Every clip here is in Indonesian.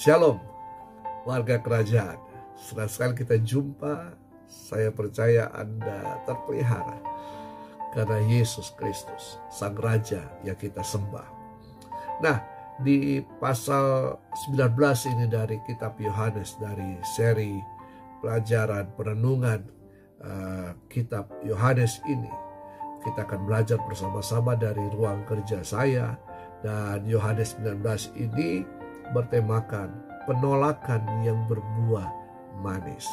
Shalom, warga kerajaan. Senang sekali kita jumpa. Saya percaya Anda terpelihara karena Yesus Kristus, Sang Raja yang kita sembah. Nah, di pasal 19 ini dari kitab Yohanes dari seri pelajaran perenungan uh, kitab Yohanes ini kita akan belajar bersama-sama dari ruang kerja saya dan Yohanes 19 ini bertemakan penolakan yang berbuah manis.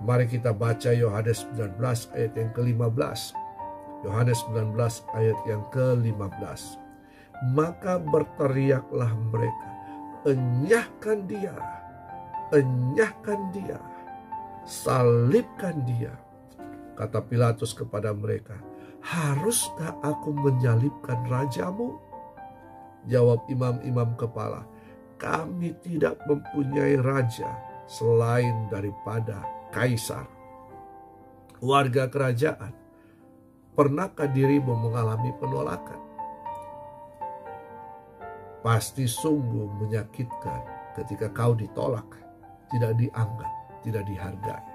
Mari kita baca Yohanes 19 ayat yang ke-15. Yohanes 19 ayat yang ke-15. Maka berteriaklah mereka, enyahkan dia, enyahkan dia, salibkan dia. Kata Pilatus kepada mereka, haruskah aku menyalibkan rajamu? Jawab imam-imam kepala, kami tidak mempunyai raja selain daripada kaisar. Warga kerajaan, pernahkah dirimu mengalami penolakan? Pasti sungguh menyakitkan ketika kau ditolak, tidak dianggap, tidak dihargai.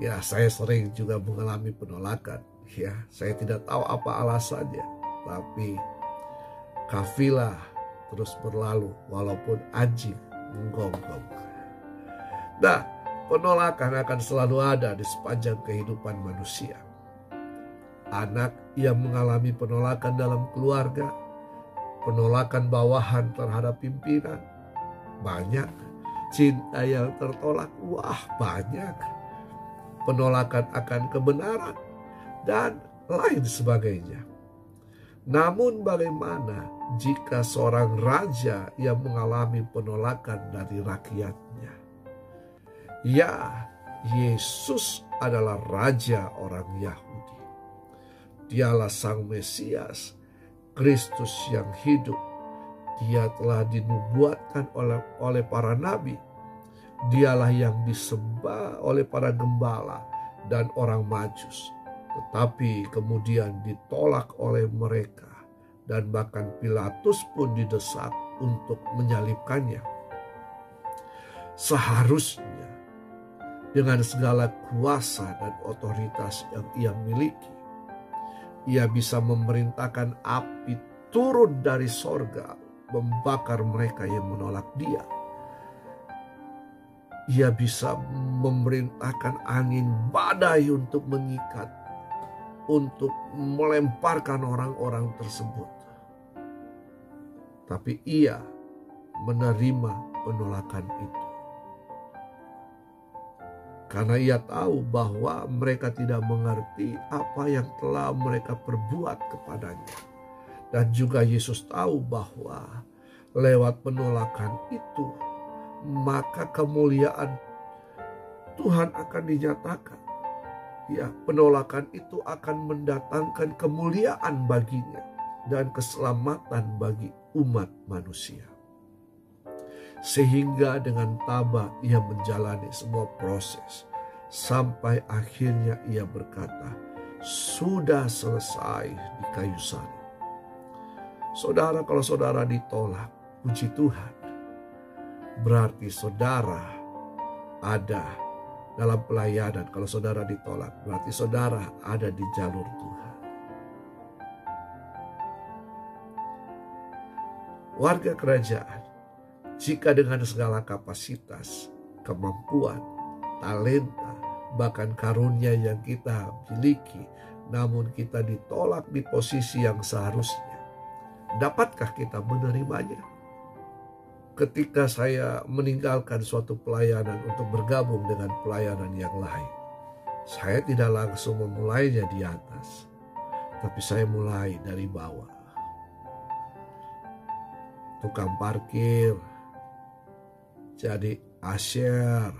Ya, saya sering juga mengalami penolakan. Ya, saya tidak tahu apa alasannya, tapi kafilah terus berlalu walaupun anjing menggonggong. Nah, penolakan akan selalu ada di sepanjang kehidupan manusia. Anak yang mengalami penolakan dalam keluarga, penolakan bawahan terhadap pimpinan, banyak. Cinta yang tertolak, wah banyak. Penolakan akan kebenaran, dan lain sebagainya. Namun bagaimana jika seorang raja yang mengalami penolakan dari rakyatnya? Ya, Yesus adalah raja orang Yahudi. Dialah sang Mesias, Kristus yang hidup. Dia telah dinubuatkan oleh oleh para nabi. Dialah yang disembah oleh para gembala dan orang majus tetapi kemudian ditolak oleh mereka dan bahkan Pilatus pun didesak untuk menyalibkannya. Seharusnya dengan segala kuasa dan otoritas yang ia miliki, ia bisa memerintahkan api turun dari sorga membakar mereka yang menolak dia. Ia bisa memerintahkan angin badai untuk mengikat untuk melemparkan orang-orang tersebut. Tapi ia menerima penolakan itu. Karena ia tahu bahwa mereka tidak mengerti apa yang telah mereka perbuat kepadanya. Dan juga Yesus tahu bahwa lewat penolakan itu, maka kemuliaan Tuhan akan dinyatakan ya penolakan itu akan mendatangkan kemuliaan baginya dan keselamatan bagi umat manusia. Sehingga dengan tabah ia menjalani semua proses sampai akhirnya ia berkata, sudah selesai di kayu salib. Saudara, kalau saudara ditolak, puji Tuhan. Berarti saudara ada dalam pelayanan. Kalau saudara ditolak, berarti saudara ada di jalur Tuhan. Warga kerajaan, jika dengan segala kapasitas, kemampuan, talenta, bahkan karunia yang kita miliki, namun kita ditolak di posisi yang seharusnya, dapatkah kita menerimanya? Ketika saya meninggalkan suatu pelayanan untuk bergabung dengan pelayanan yang lain. Saya tidak langsung memulainya di atas, tapi saya mulai dari bawah. Tukang parkir, jadi asher,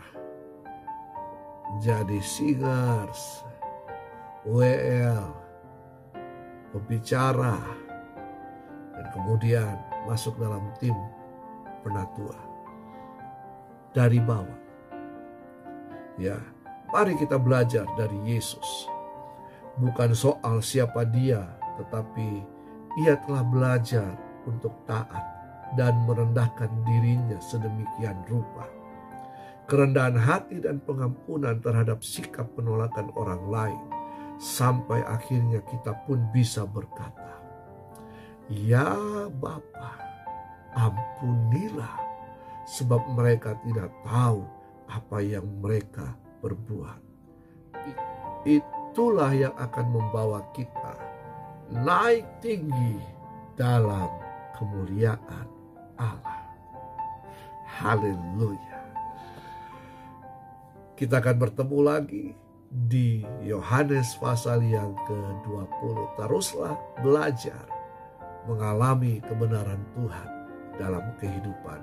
jadi singers, WL, pembicara, dan kemudian masuk dalam tim penatua dari bawah. Ya, mari kita belajar dari Yesus. Bukan soal siapa dia, tetapi ia telah belajar untuk taat dan merendahkan dirinya sedemikian rupa. Kerendahan hati dan pengampunan terhadap sikap penolakan orang lain sampai akhirnya kita pun bisa berkata, "Ya Bapa, ampunilah sebab mereka tidak tahu apa yang mereka berbuat." Itulah yang akan membawa kita naik tinggi dalam kemuliaan Allah. Haleluya. Kita akan bertemu lagi di Yohanes pasal yang ke-20. Teruslah belajar mengalami kebenaran Tuhan dalam kehidupan.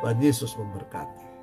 Tuhan Yesus memberkati.